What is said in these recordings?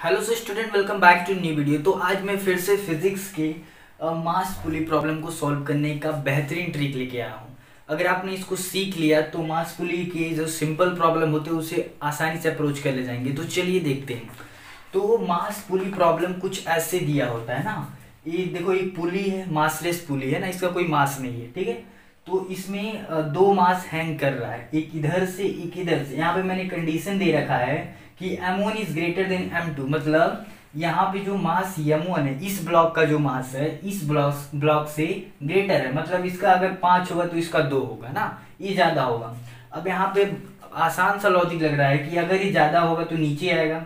Hello so student welcome back to new video तो आज मैं फिर से फिजिक्स के मास पुली प्रॉब्लम को सॉल्व करने का बेहतरीन ट्रिक लेके आया हूँ। अगर आपने इसको सीख लिया तो मास पुली के जो सिंपल प्रॉब्लम होते हैं, उसे आसानी से अप्रोच कर ले जाएँगे। तो चलिए देखते हैं। तो मास पुली प्रॉब्लम कुछ ऐसे दिया होता है ना। ये देखो ये पुली है मासलेस पुली है ना, इसका कोई मास नहीं है, ठीक है? तो इसमें दो मास हैंग कर रहा है। एक इधर से, एक इधर से। यहाँ पे मैंने कंडीशन दे रखा है कि M one is greater than M two मतलब यहाँ पे जो मास एम वन है, इस ब्लॉक का जो मास है, इस ब्लॉक ब्लॉक से ग्रेटर है। मतलब इसका अगर पाँच होगा तो इसका दो होगा ना? ये ज़्यादा होगा। अब यहाँ पे आसान सा लॉजिक लग रहा है कि अगर ये ज़्यादा होगा तो नीचे आएगा।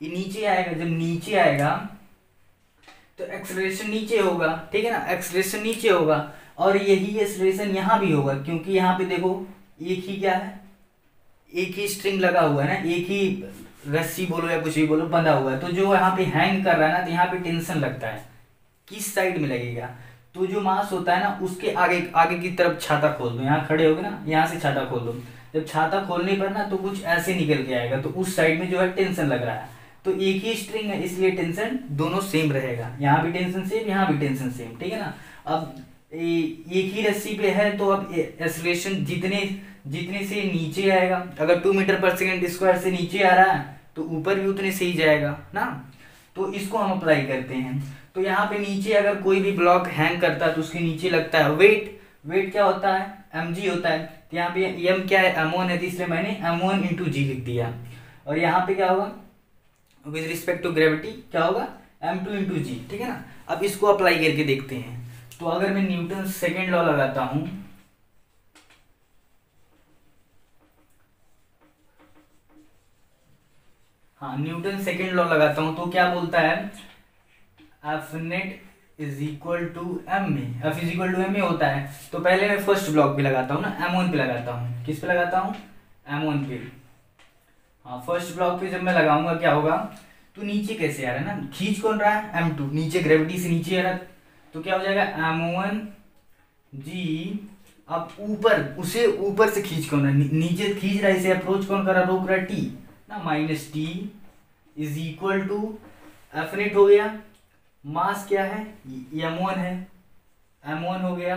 ये नीचे आएगा, जब नीचे आएगा तो एक्सलेशन नीचे होगा, ठीक है ना? एक्सलेशन नीचे होगा और यही एक्सलेशन यहाँ भी होगा, क्योंकि यहाँ पे देखो, एक ही क्या है? एक ही स्ट्रिंग लगा हुआ है ना, एक ही रस्सी बोलो या कुछ भी बोलो, बंधा हुआ है। तो जो यहाँ पे हैंग कर रहा है ना तो यहाँ पे टेंशन लगता है। किस साइड में लगेगा? तो जो मास होता है ना, उसके आगे आगे की तरफ़ छाता खोल दो। यहाँ खड़े हो गए ना, यहाँ से छाता खोल दो। जब छाता खोलने पर ना तो कुछ ऐसे निकल के आएगा। तो उस साइड में जो है टेंशन लग रहा है। तो एक ही स्ट्रिंग है, इसलिए टेंशन दोनों सेम रहेगा। यहाँ भी टेंशन सेम यहाँ भी टेंशन सेम ठीक है ना? अब एक ही रस्सी पे है तो अब एसलेशन जितने जितने से नीचे आएगा। अगर two metre per second square से नीचे आ रहा है तो ऊपर भी उतने से ही जाएगा, ना? तो इसको हम अप्लाई करते हैं। तो यहाँ पे नीचे अगर कोई भी ब्लॉक हैंग करता है तो उसके नीचे लगता है वेट वेट क्या होता है? एम जी होता है। तो यहाँ पे एम क्या है? एम वन है इसलिए मैंने एम वन इंटू जी लिख दिया। और यहाँ पे क्या होगा? विद रिस्पेक्ट टू ग्रेविटी क्या होगा? एम टू इंटू जी ठीक है ना? अब इसको अप्लाई करके देखते हैं। तो अगर मैं न्यूटन सेकेंड लॉ लगाता हूँ हाँ न्यूटन सेकेंड लॉ लगाता हूँ तो क्या बोलता है? F net is equal to M A F is equal to M A होता है। तो पहले मैं फ़र्स्ट ब्लॉक पे लगाता हूँ ना एम वन पे लगाता हूँ। किस पे लगाता हूँ? एम वन पे। हाँ फ़र्स्ट ब्लॉक पे जब मैं लगाऊँगा, क्या होगा? तो नीचे कैसे आ रहा है ना? खींच कौन रहा है? एम टू नीचे ग्रेविटी से नीचे आ रहा है। तो क्या हो जाएगा? एम वन जी अब ऊपर, उसे ऊपर से खींच कौन रहा नीचे खींच रहा है, इसे अप्रोच कौन कर रहा रोक रहा टी ना minus T is equal to F net हो गया। मास क्या है? एम वन है। एम वन हो गया।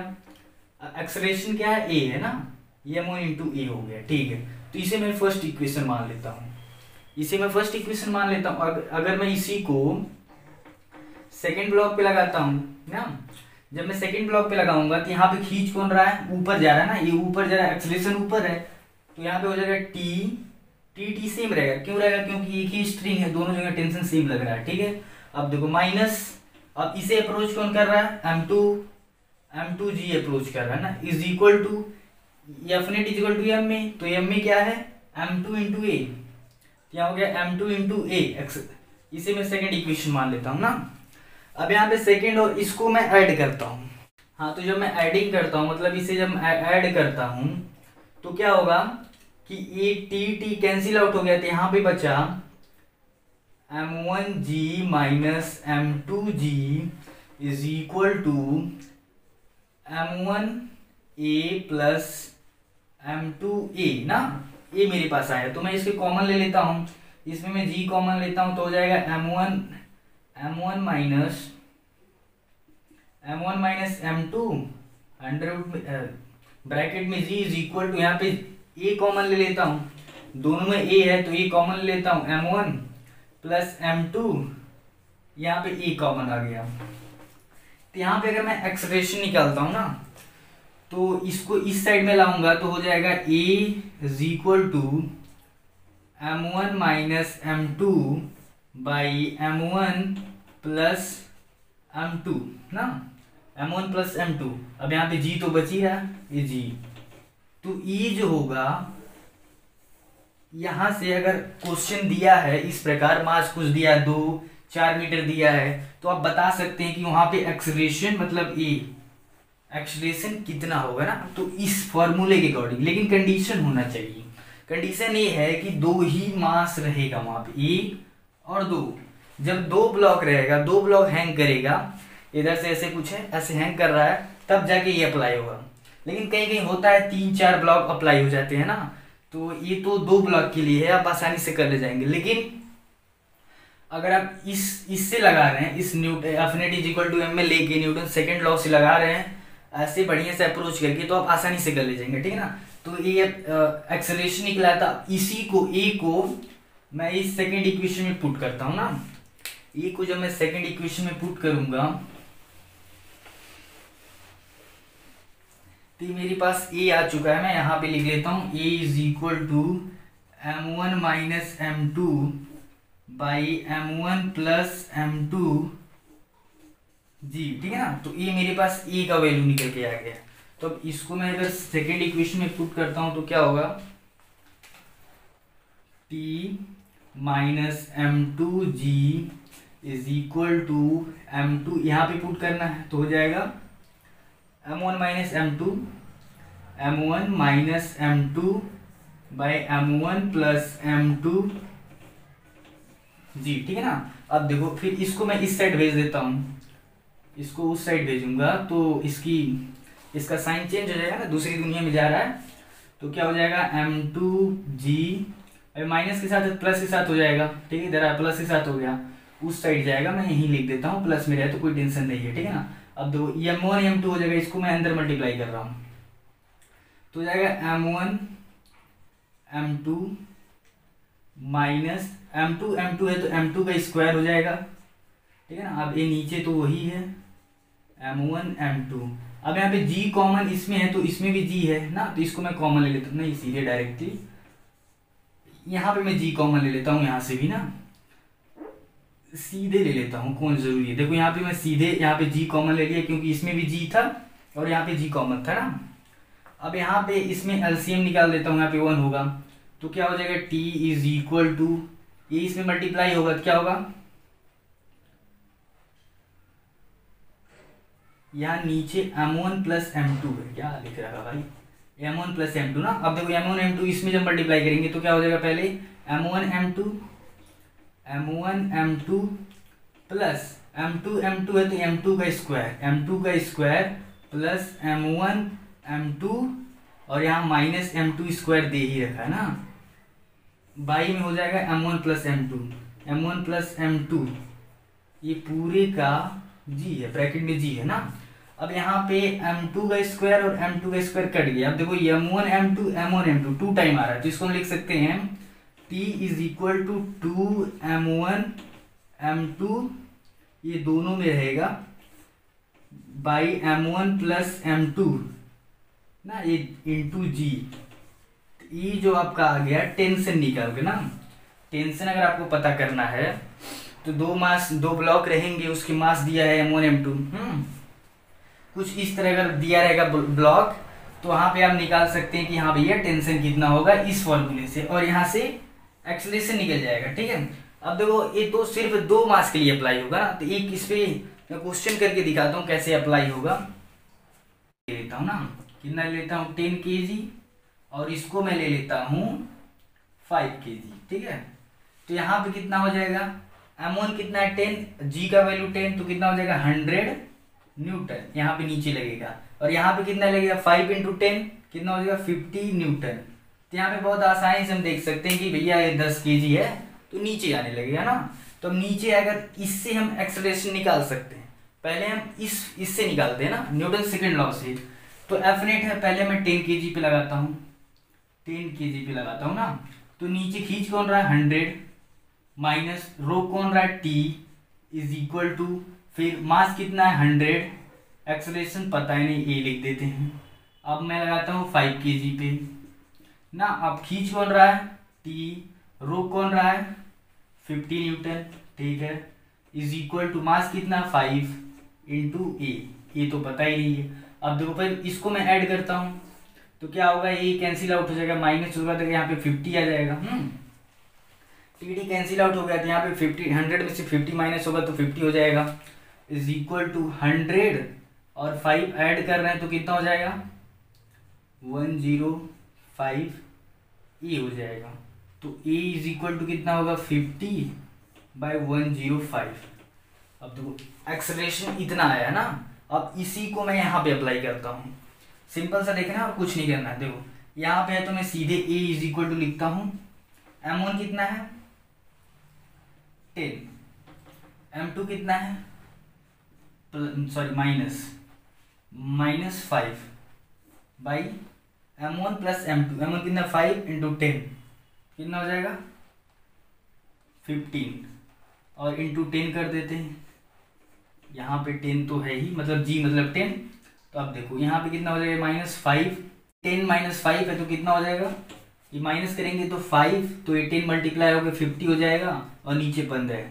एक्सलेशन क्या है? ए है ना? एम वन इंटू ए हो गया। ठीक है। तो इसे मैं फ़र्स्ट इक्वेशन मान लेता हूँ। इसे मैं फ़र्स्ट इक्वेशन मान लेता हूँ। अगर मैं इसी को सेकेंड ब्लॉक पे लगाता हूँ ना? जब मैं सेकेंड ब्लॉक पे लगाऊँगा तो यहाँ पे खींच कौन रहा है? ऊपर जा रहा है ना? ये ऊपर जा रहा है। एक्सलेशन ऊपर है। तो यहाँ पे हो जाएगा टी टी टी सेम रहेगा। क्यों रहेगा? क्योंकि एक ही स्ट्रिंग है। दोनों जगह टेंशन सेम लग रहा है। ठीक है? अब देखो माइनस अब इसे अप्रोच कौन कर रहा है? M two M two G approach कर रहा है ना? Is equal to F net is equal to M में। तो एम में क्या है? एम टू इंटू ए क्या हो गया एम टू इंटू ए इसे मैं सेकेंड इक्वेशन मान लेता हूँ ना? अब यहाँ पे सेकेंड और इसको मैं ऐड करता हूँ। हाँ तो जब मैं एडिंग करता हूँ मतलब इसे जब ऐड करता हूँ तो क्या होगा कि ये टी टी कैंसिल आउट हो गया तो यहाँ पे बचा M one G minus M two G is equal to M one A plus M two A ना? ए मेरे पास आया तो मैं इसके कॉमन ले लेता हूँ। इसमें मैं जी कॉमन लेता हूँ तो हो जाएगा M one M one minus M one minus M two under bracket में जी इज़ इक्वल टू यहाँ पे ए कॉमन ले लेता हूँ। दोनों में ए है तो ए कॉमन ले लेता हूँ। M one plus M two यहाँ पे ए कॉमन आ गया। तो यहाँ पे अगर मैं एक्सप्रेशन निकालता हूँ ना तो इसको इस साइड में लाऊँगा तो हो जाएगा A is equal to M one minus M two by M one plus M two ना? M one plus M two अब यहाँ पे जी तो बची है, ये जी तो ई e जो होगा, यहाँ से अगर क्वेश्चन दिया है, इस प्रकार मास कुछ दिया दो, चार मीटर दिया है तो आप बता सकते हैं कि वहाँ पे एक्सलेशन मतलब ए एक्सलेशन कितना होगा ना? तो इस फॉर्मूले के अकॉर्डिंग लेकिन कंडीशन होना चाहिए। कंडीशन ये है कि दो ही मास रहेगा वहाँ पे। ए और दो। जब दो ब्लॉक रहेगा, दो ब्लॉक हैंग करेगा, इधर से ऐसे कुछ है, ऐसे हैंग कर रहा है, तब जाके ये अप्लाई होगा। लेकिन कहीं कहीं होता है, तीन, चार ब्लॉक अप्लाई हो जाते हैं ना तो ये तो दो ब्लॉक के लिए है, आप आसानी से कर ले जाएँगे। लेकिन अगर आप इस, इससे लगा रहे हैं, इस Newton F net is equal to M में लेके न्यूटन सेकंड लॉ से लगा रहे हैं, ऐसे बढ़िया से अप्रोच करके तो आप आसानी से कर ले जाएँगे, ठीक है ना? तो ये एक्सलेशन निकला था, इसी को ए को मैं इस सेकंड इक्वेशन में पुट करता हूँ ना। ए को जब मैं सेकंड इक्वेशन में पुट करूँगा तो मेरे पास ए आ चुका है, मैं यहाँ पे लिख लेता हूँ A is equal to M one minus M two by M one plus M two G ठीक है ना? तो ये मेरे पास ए का वैल्यू निकल के आ गया। तो अब इसको मैं अगर सेकेंड इक्वेशन में पुट करता हूँ तो क्या होगा? T minus M two G is equal to M two यहाँ पे पुट करना है तो हो जाएगा M one minus M two M one minus M two by M one plus M two G ठीक है ना? अब देखो, फिर इसको मैं इस साइड भेज देता हूँ। इसको उस साइड भेजूँगा तो इसकी, इसका साइन चेंज हो जाएगा ना? दूसरी दुनिया में जा रहा है तो क्या हो जाएगा? एम टू जी माइनस के साथ प्लस के साथ हो जाएगा। ठीक है, इधर प्लस के साथ हो गया। उस साइड जाएगा, मैं यहीं लिख देता हूँ प्लस में रहे तो कोई टेंशन नहीं है, ठीक है ना? अब दो एम वन एम टू हो जाएगा, इसको मैं अंदर मल्टीप्लाई कर रहा हूँ। तो हो जाएगा M one M two minus M two M two है तो एम टू का स्क्वायर हो जाएगा। ठीक है ना? अब ये नीचे तो वही है। एम वन एम टू अब यहाँ पे जी कॉमन इसमें है तो इसमें भी जी है ना? तो इसको मैं कॉमन ले लेता हूँ। नहीं, सीधे डायरेक्टली यहाँ पे मैं जी कॉमन ले लेता हूँ, यहाँ से भी ना। सीधे ले लेता हूँ, कौन ज़रूरी है? देखो यहाँ पे मैं सीधे, यहाँ पे जी कॉमन ले लिया क्योंकि इसमें भी जी था और यहाँ पे जी कॉमन था ना। अब यहाँ पे इसमें एलसीएम निकाल देता हूँ, यहाँ पे वन होगा। तो क्या हो जाएगा? टी इज़ इक्वल टू ये इसमें मल्टीप्लाई होगा तो क्या होगा? यहाँ नीचे M one plus M two है। क्या लिख रहा है भाई? M one plus M two ना? अब देखो एम वन एम टू इसमें जब मल्टीप्लाई करेंगे तो क्या हो जाएगा पहले? M one M two M one M two plus M two M two है तो एम टू का स्क्वायर एम टू का square plus M one M two और यहाँ माइनस एम टू स्क्वायर दे ही रखा है ना? बाई में हो जाएगा M one plus M two M one plus M two ये पूरे का जी है ब्रैकेट में जी है ना? अब यहाँ पे m2 का स्क्वायर और m2 का स्क्वायर कट गया। अब देखो m1 m2 m1 m2 to two time आ रहा है। तो इसको हम लिख सकते हैं, t is equal to two M one M two ये दोनों में रहेगा by M one plus M two ना, ये इंटू जी ये जो आपका आ गया टेंशन निकाल के ना। टेंशन अगर आपको पता करना है तो दो मास, दो ब्लॉक रहेंगे, उसकी मास दिया है एम वन एम टू कुछ इस तरह अगर दिया रहेगा ब्लॉक तो वहाँ पे आप निकाल सकते हैं कि हाँ भैया, टेंशन कितना होगा इस फॉर्मूले से, और यहाँ से एक्सलेशन निकल जाएगा, ठीक है? अब देखो, ये तो सिर्फ़ दो मास के लिए अप्लाई होगा तो एक इस पे मैं क्वेश्चन करके दिखाता हूँ कैसे अप्लाई होगा। ले लेता हूँ ना, कितना ले लेता हूँ? टेन के जी और इसको मैं ले लेता हूँ फाइव के जी ठीक है? तो यहाँ पे कितना हो जाएगा? एम कितना है? टेन जी का वैल्यू टेन तो कितना हो जाएगा? हंड्रेड न्यूटन, यहाँ पे नीचे लगेगा। और यहाँ पे कितना लगेगा? फाइव इंटू टेन कितना हो जाएगा? फिफ्टी न्यूटन तो यहाँ पे बहुत आसानी से हम देख सकते हैं कि भैया ये दस के है तो नीचे आने लगेगा ना। तो हम नीचे अगर इससे हम एक्सलेशन निकाल सकते हैं। पहले हम इस, इससे निकालते हैं ना न्यूटन सेकेंड लॉ से। तो एफ़ नेट है, पहले मैं टेन के पे लगाता हूँ। टेन के पे लगाता हूँ ना। तो नीचे खींच कौन रहा है? हंड्रेड माइनस रो कौन रहा है? टी इज़ इक्वल टू फिर मास कितना है? हंड्रेड एक्सलेशन पता ही नहीं ए लिख देते हैं। अब मैं लगाता हूँ फाइव के जी पे। ना, अब खींच कौन रहा है? टी रो कौन रहा है? फिफ्टी न्यूटन ठीक है। इज़ इक्वल टू मास कितना? फाइव इंटू ए ये तो पता ही नहीं है। अब देखो फिर इसको मैं ऐड करता हूँ। तो क्या होगा? ये कैंसिल आउट हो जाएगा। माइनस होगा तो यहाँ पे फिफ्टी आ जाएगा। टी डी कैंसिल आउट हो गया तो यहाँ पे फिफ्टी हंड्रेड में से फिफ्टी माइनस होगा तो फिफ्टी हो जाएगा। इज़ इक्वल टू हंड्रेड और फाइव ऐड कर रहे हैं तो कितना हो जाएगा? वन ज़ीरो फाइव ए हो जाएगा। तो ए इज़ इक्वल टू कितना होगा? Fifty by one zero five अब देखो एक्सलेशन इतना आया है ना, अब इसी को मैं यहाँ पे अप्लाई करता हूँ। सिंपल सा देखना और कुछ नहीं करना है। देखो, यहाँ पे है तो मैं सीधे ए इज़ इक्वल टू लिखता हूँ। एम वन कितना है? टेन एम टू कितना है? Sorry minus minus five by M one plus M two M one कितना? फाइव इंटू टेन कितना हो जाएगा? फिफ्टीन और इंटू टेन कर देते हैं। यहाँ पे टेन तो है ही मतलब जी मतलब टेन तो आप देखो, यहाँ पे कितना हो जाएगा? Minus five ten minus five है तो कितना हो जाएगा? ये माइनस करेंगे तो फाइव तो ये टेन मल्टीप्लाई होकर फिफ्टी हो जाएगा, और नीचे पंद्रह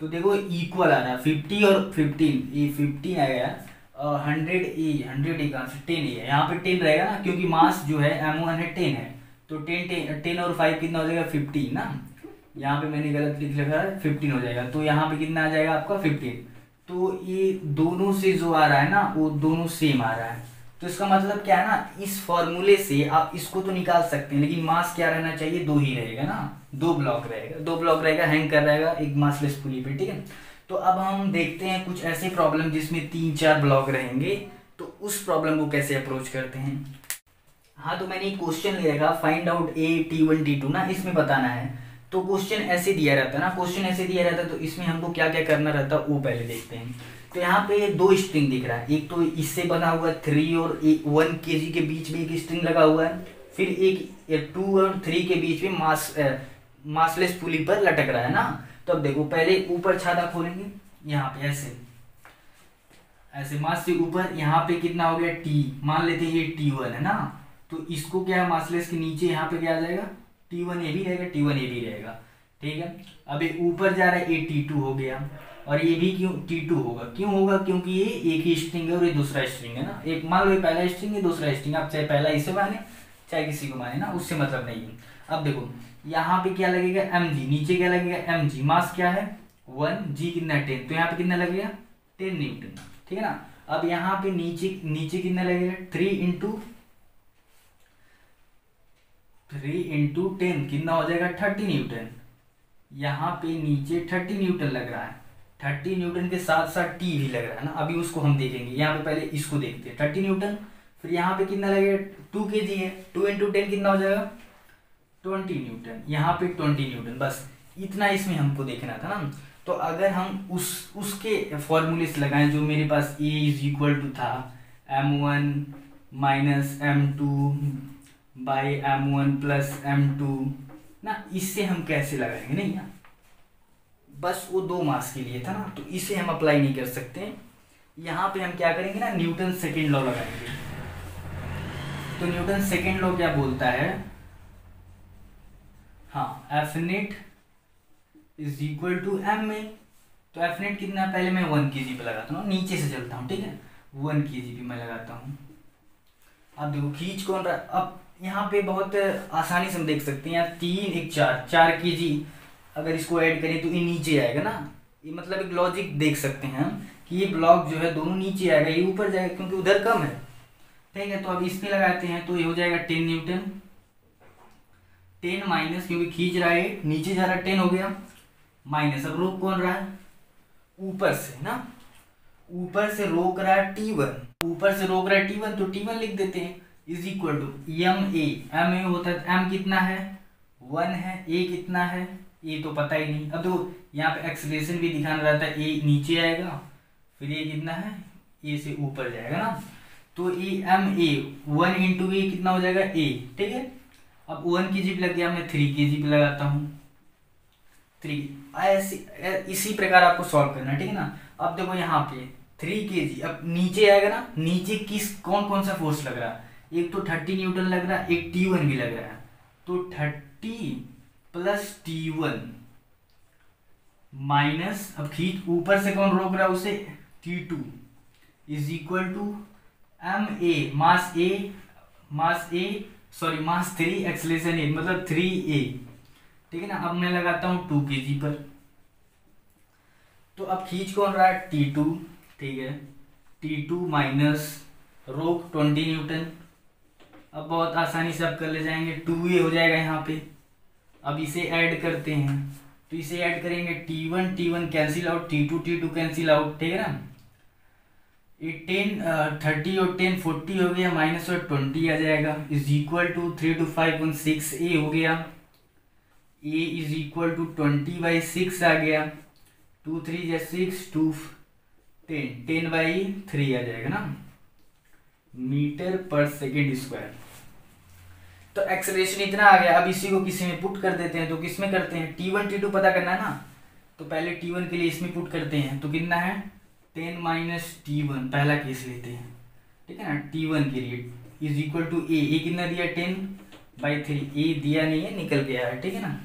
तो देखो इक्वल आ रहा है फिफ्टी और फिफ्टीन ये फिफ्टी आएगा और हंड्रेड ए हंड्रेड कहाँ से? टेन ए है। यहाँ पे टेन रहेगा ना, क्योंकि मास जो है एम वन है टेन है। तो टेन टेन टेन और फाइव कितना हो जाएगा? फिफ्टीन ना? यहाँ पे मैंने गलत लिख रखा है फिफ्टीन हो जाएगा। तो यहाँ पे कितना आ जाएगा आपका? फिफ्टीन तो ये दोनों से जो आ रहा है ना, वो दोनों सेम आ रहा है। तो इसका मतलब क्या है ना, इस फॉर्मूले से आप इसको तो निकाल सकते हैं, लेकिन मास क्या रहना चाहिए? दो ही रहेगा ना। दो ब्लॉक रहेगा। दो ब्लॉक रहेगा हैंग कर रहेगा, एक मासलेस पुली पे, ठीक है? तो अब हम देखते हैं कुछ ऐसे प्रॉब्लम जिसमें तीन चार ब्लॉक रहेंगे। तो उस प्रॉब्लम को कैसे अप्रोच करते हैं? हाँ तो मैंने एक क्वेश्चन लिया था find out A T one T two ना, इसमें बताना है। तो क्वेश्चन ऐसे दिया रहता है ना क्वेश्चन ऐसे दिया रहता है तो इसमें हमको क्या क्या करना रहता है, वो पहले देखते हैं। तो यहाँ पे दो स्ट्रिंग दिख रहा है। एक तो इससे बना हुआ थ्री और वन के जी के बीच में एक स्ट्रिंग लगा हुआ है। फिर एक टू और थ्री के बीच में मास मासलेस पुली पर लटक रहा है ना। तो अब देखो, पहले ऊपर छाता खोलेंगे, यहाँ पे ऐसे। ऐसे मास से ऊपर, यहाँ पे कितना हो गया टी मान लेते हैं ये टी वन है ना। तो इसको क्या है मासलेस के नीचे यहाँ पे क्या आ जाएगा? टी वन ए भी रहेगा टी वन ए भी रहेगा। ठीक है? अभी ऊपर जा रहा है ए टी टू हो गया। और ये भी क्यों टी टू होगा? क्यों होगा? क्योंकि ये एक ही स्ट्रिंग है और ये दूसरा स्ट्रिंग है ना। एक मान लो ये पहला स्ट्रिंग है, दूसरा स्ट्रिंग आप चाहे पहला इसे माने, चाहे किसी को माने ना, उससे मतलब नहीं है। अब देखो, यहाँ पे क्या लगेगा? एम जी नीचे क्या लगेगा? एम जी मास क्या है? वन जी कितना? टेन। तो यहाँ पे कितना लगेगा? Ten newton. ठीक है ना? अब यहाँ पे नीचे नीचे कितना लगेगा? Three into three into ten कितना हो जाएगा थर्टी न्यूटन। यहाँ पे नीचे थर्टी न्यूटन लग रहा है। थर्टी न्यूटन के साथ साथ टी भी लग रहा है ना, अभी उसको हम देखेंगे। यहाँ पे पहले इसको देखते हैं। थर्टी न्यूटन, फिर यहाँ पे कितना लगेगा? टू के जी है। टू इंटू टेन कितना हो जाएगा? Twenty newton. यहाँ पे ट्वेंटी न्यूटन। बस इतना इसमें हमको देखना था ना। तो अगर हम उस, उसके फॉर्मूले से लगाएँ जो मेरे पास ए इज़ इक्वल टू था M one minus M two by M one plus M two. ना, इससे हम कैसे लगाएँगे? नहीं ना बस वो दो मास के लिए था ना तो इसे हम अप्लाई नहीं कर सकते। यहाँ पे हम क्या करेंगे ना, न्यूटन सेकेंड लॉ लगाएँगे। तो न्यूटन सेकेंड लॉ क्या बोलता है? हाँ F net is equal to M में तो एफ़ नेट कितना? पहले मैं वन के जी पे लगाता हूँ, नीचे से चलता हूँ, ठीक है? वन के जी पे मैं लगाता हूँ। अब देखो, खींच कौन रहा अब यहाँ पे बहुत आसानी से हम देख सकते हैं। यहाँ तीन एक चार चार के जी अगर इसको ऐड करें तो ये नीचे आएगा ना। ये मतलब एक लॉजिक देख सकते हैं हम कि ये ब्लॉक जो है दोनों नीचे आएगा, ये ऊपर जाएगा क्योंकि उधर कम है। ठीक है तो अब इसमें लगाते हैं तो ये हो जाएगा टेन न्यूटन। टेन माइनस क्योंकि खींच रहा है, नीचे जा रहा है टेन हो गया। माइनस अब रोक कौन रहा है? ऊपर से ना? ऊपर से रोक रहा है टी वन ऊपर से रोक रहा है टी वन तो टी वन लिख देते हैं। Is equal to M A M A होता है एम कितना है? वन है ए कितना है? ए तो पता ही नहीं। अब तो यहाँ पे एक्सलेशन भी दिखाना रहता है ए नीचे आएगा, फिर ये कितना है? ए से ऊपर जाएगा ना। तो A M A one into A कितना हो जाएगा? ए ठीक है? अब वन के जी लग गया, मैं थ्री के जी लगाता हूँ। थ्री ऐसी इसी प्रकार आपको सॉल्व करना है, ठीक है ना? अब देखो यहाँ पे थ्री के जी अब नीचे आएगा ना? नीचे किस कौन कौन सा फोर्स लग रहा है? एक तो थर्टी न्यूटन लग रहा है, एक टी वन भी लग रहा है। तो thirty plus T one minus, अब खींच, ऊपर से कौन रोक रहा है उसे? T two is equal to M A mass A mass A sorry mass three acceleration A मतलब थ्री ए ठीक है ना? अब मैं लगाता हूँ टू के जी पर। तो अब खींच कौन रहा है? टी टू ठीक है। टी टू माइनस रोक ट्वेंटी न्यूटन। अब बहुत आसानी से आप कर ले जाएँगे। टू ए हो जाएगा यहाँ पे। अब इसे ऐड करते हैं। तो इसे ऐड करेंगे T one T one cancel out T two T two cancel out ठीक है ना? ये टेन थर्टी और टेन फोर्टी हो गया माइनस और ट्वेंटी आ जाएगा। Is equal to three two five one six A हो गया। A is equal to twenty by six आ गया। टू थ्री या six two ten ten by three आ जाएगा ना? मीटर पर सेकेंड स्क्वायर तो एक्सलेशन इतना आ गया, अब इसी को किसी में पुट कर देते हैं तो किसमें करते हैं? टी वन टी टू पता करना है ना? तो पहले टी वन के लिए इसमें पुट करते हैं तो कितना है? टेन माइनस टी वन पहला केस लेते हैं। ठीक है ना? टी वन के लिए। Is equal to A A कितना दिया? टेन बाई थ्री ए दिया नहीं है, निकल गया है। ठीक है ना?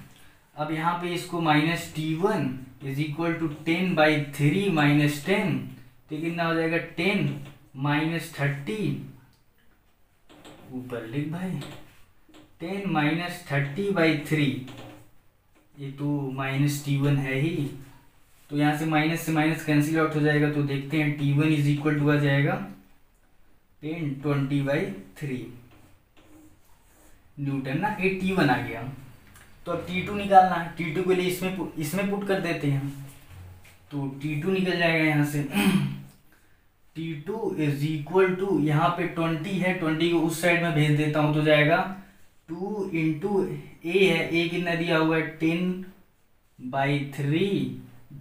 अब यहाँ पे इसको minus T one is equal to ten by three minus ten तो कितना हो जाएगा? टेन माइनस थर्टी ऊपर लिख भाई। Ten minus thirty by three ये तो माइनस टी वन है ही। तो यहाँ से माइनस से माइनस कैंसिल आउट हो जाएगा तो देखते हैं T one is equal to आ जाएगा ten twenty by three newton ना, ये टी वन आ गया। तो अब टी टू निकालना है। टी टू के लिए इसमें इसमें पुट कर देते हैं। तो टी टू निकल जाएगा यहाँ से। T two is equal to यहाँ पे ट्वेंटी है ट्वेंटी को उस साइड में भेज देता हूँ तो जाएगा। टू इंटू ए है ए कितना दिया हुआ है? टेन बाई थ्री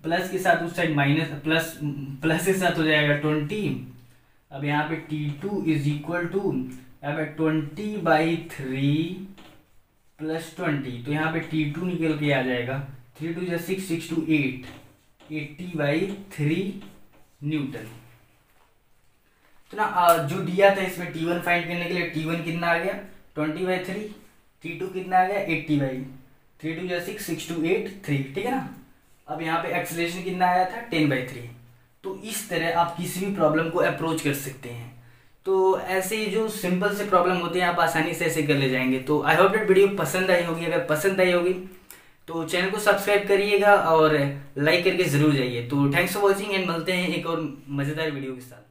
प्लस के साथ उस साइड माइनस प्लस प्लस के साथ हो जाएगा ट्वेंटी अब यहाँ पे T two is equal to यहाँ पे twenty by three plus twenty तो यहाँ पे टी टू निकल के आ जाएगा. थ्री टू या six six two eight eighty by three newton तो ना जो दिया था इसमें टी वन फाइंड करने के लिए टी वन कितना आ गया? Twenty by three three two कितना आ गया? Eighty by. थ्री टू या six six two eight, three, ठीक है ना? अब यहाँ पे एक्सलेशन कितना आया था? Ten by three. तो इस तरह आप किसी भी प्रॉब्लम को अप्रोच कर सकते हैं। तो ऐसे जो सिंपल से प्रॉब्लम होते हैं, आप आसानी से ऐसे कर ले जाएँगे। तो आई होप डेट वीडियो पसंद आई होगी। अगर पसंद आई होगी तो चैनल को सब्सक्राइब करिएगा और लाइक करके ज़रूर जाइए। तो थैंक्स फॉर वॉचिंग एंड मिलते हैं एक और मज़ेदार वीडियो के साथ।